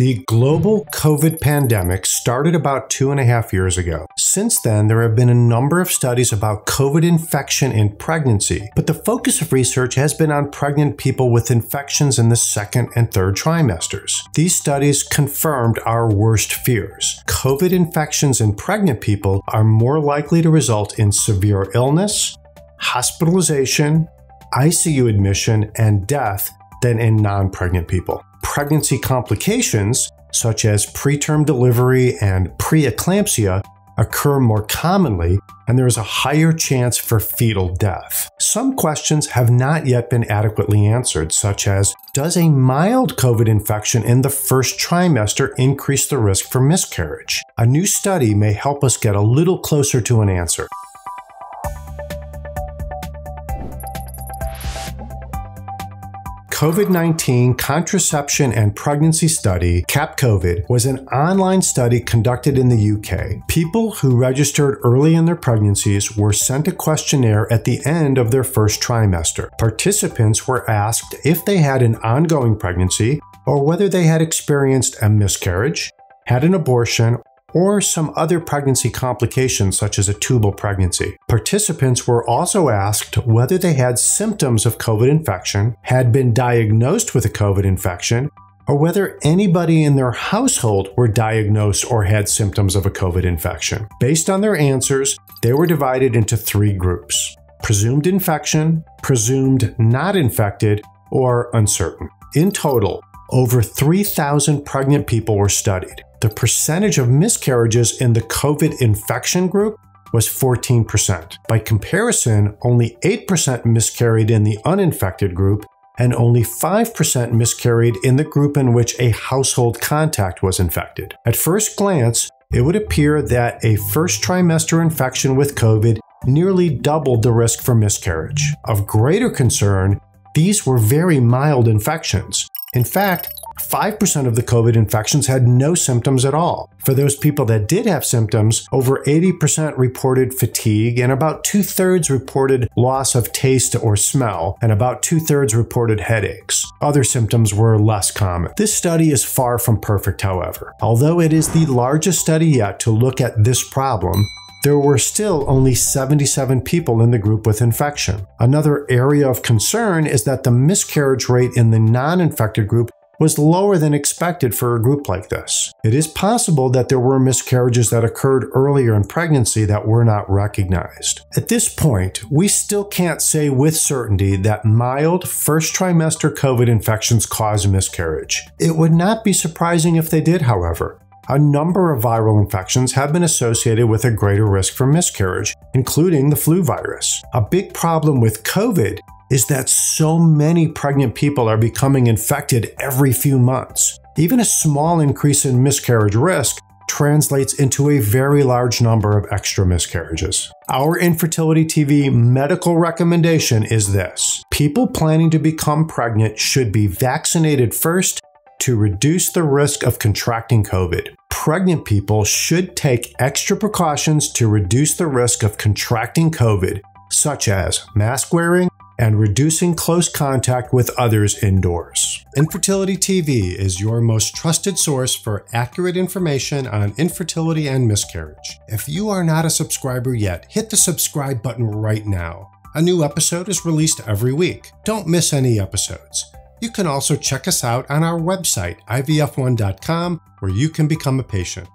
The global COVID pandemic started about two and a half years ago. Since then, there have been a number of studies about COVID infection in pregnancy, but the focus of research has been on pregnant people with infections in the second and third trimesters. These studies confirmed our worst fears. COVID infections in pregnant people are more likely to result in severe illness, hospitalization, ICU admission, and death than in non pregnant people pregnancy complications, such as preterm delivery and preeclampsia, occur more commonly, and there is a higher chance for fetal death. Some questions have not yet been adequately answered, such as Does a mild COVID infection in the first trimester increase the risk for miscarriage? A new study may help us get a little closer to an answer. COVID 19 Contraception and Pregnancy Study, CAP COVID, was an online study conducted in the UK. People who registered early in their pregnancies were sent a questionnaire at the end of their first trimester. Participants were asked if they had an ongoing pregnancy or whether they had experienced a miscarriage, had an abortion, or some other pregnancy complications such as a tubal pregnancy. Participants were also asked whether they had symptoms of COVID infection, had been diagnosed with a COVID infection, or whether anybody in their household were diagnosed or had symptoms of a COVID infection. Based on their answers, they were divided into three groups presumed infection, presumed not infected, or uncertain. In total, over 3,000 pregnant people were studied the percentage of miscarriages in the COVID infection group was 14%. By comparison, only 8% miscarried in the uninfected group and only 5% miscarried in the group in which a household contact was infected. At first glance, it would appear that a first trimester infection with COVID nearly doubled the risk for miscarriage. Of greater concern, these were very mild infections. In fact, 5% of the COVID infections had no symptoms at all. For those people that did have symptoms, over 80% reported fatigue, and about two thirds reported loss of taste or smell, and about two thirds reported headaches. Other symptoms were less common. This study is far from perfect, however. Although it is the largest study yet to look at this problem, there were still only 77 people in the group with infection. Another area of concern is that the miscarriage rate in the non infected group was lower than expected for a group like this. It is possible that there were miscarriages that occurred earlier in pregnancy that were not recognized. At this point, we still can't say with certainty that mild first trimester COVID infections cause miscarriage. It would not be surprising if they did, however a number of viral infections have been associated with a greater risk for miscarriage, including the flu virus. A big problem with COVID is that so many pregnant people are becoming infected every few months. Even a small increase in miscarriage risk translates into a very large number of extra miscarriages. Our Infertility TV medical recommendation is this people planning to become pregnant should be vaccinated first to reduce the risk of contracting COVID. Pregnant people should take extra precautions to reduce the risk of contracting COVID, such as mask wearing, and reducing close contact with others indoors. Infertility TV is your most trusted source for accurate information on infertility and miscarriage. If you are not a subscriber yet, hit the subscribe button right now. A new episode is released every week. Don't miss any episodes. You can also check us out on our website, ivf1.com, where you can become a patient.